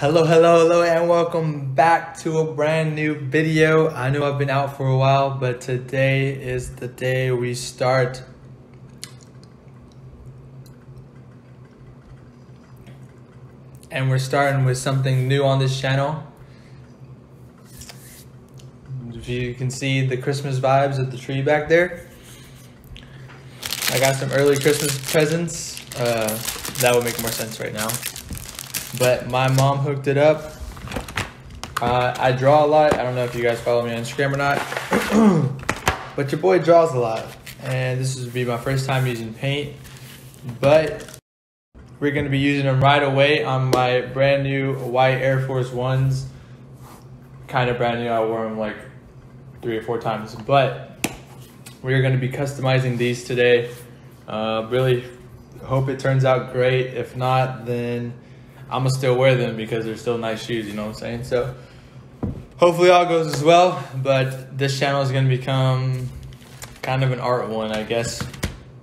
Hello, hello, hello, and welcome back to a brand new video. I know I've been out for a while, but today is the day we start. And we're starting with something new on this channel. If you can see the Christmas vibes of the tree back there. I got some early Christmas presents. Uh, that would make more sense right now. But my mom hooked it up. Uh, I draw a lot. I don't know if you guys follow me on Instagram or not. but your boy draws a lot. And this would be my first time using paint. But we're going to be using them right away on my brand new white Air Force Ones. Kind of brand new. I wore them like three or four times. But we're going to be customizing these today. Uh, really hope it turns out great. If not, then I'm to still wear them because they're still nice shoes, you know what I'm saying? So hopefully all goes as well. But this channel is to become kind of an art one, I guess.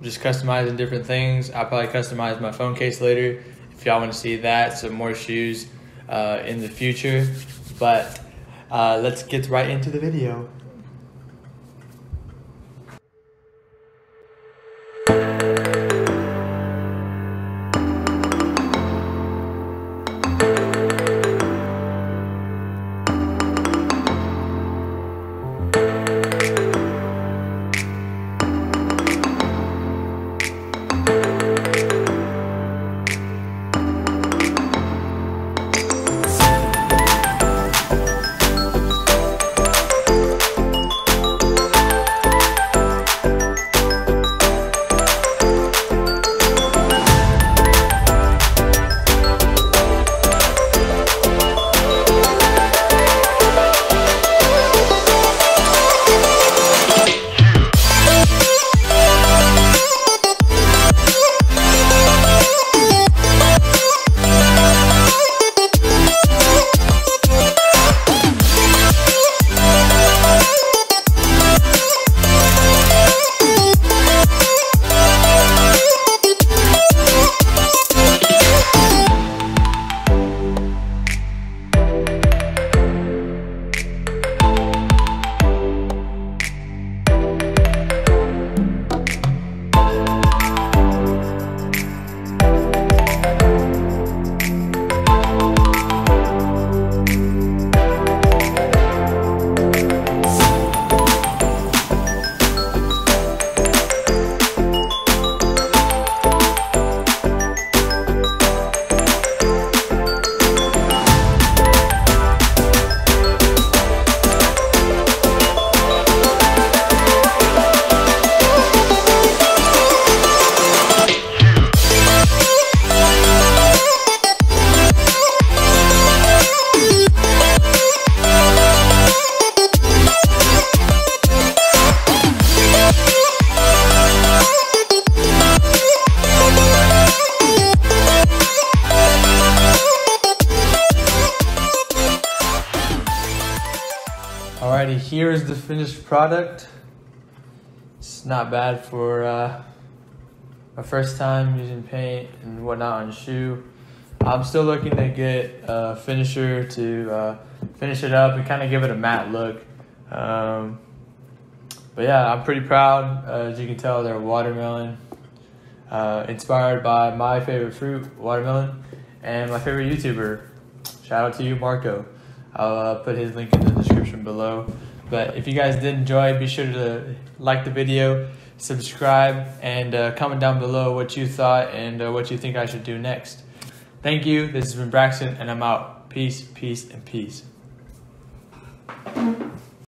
Just customizing different things. I'll probably customize my phone case later if y'all want to see that. Some more shoes uh, in the future. But uh, let's get right into the video. Alrighty, here's the finished product. It's not bad for uh, my first time using paint and whatnot on shoe. I'm still looking to get a finisher to uh, finish it up and kind of give it a matte look. Um, but yeah, I'm pretty proud. Uh, as you can tell, they're watermelon. Uh, inspired by my favorite fruit, watermelon, and my favorite YouTuber. Shout out to you, Marko. I'll uh, put his link in the description below. But if you guys did enjoy, be sure to like the video, subscribe, and uh, comment down below what you thought and uh, what you think I should do next. Thank you. This has been Braxton, and I'm out. Peace, peace, and peace.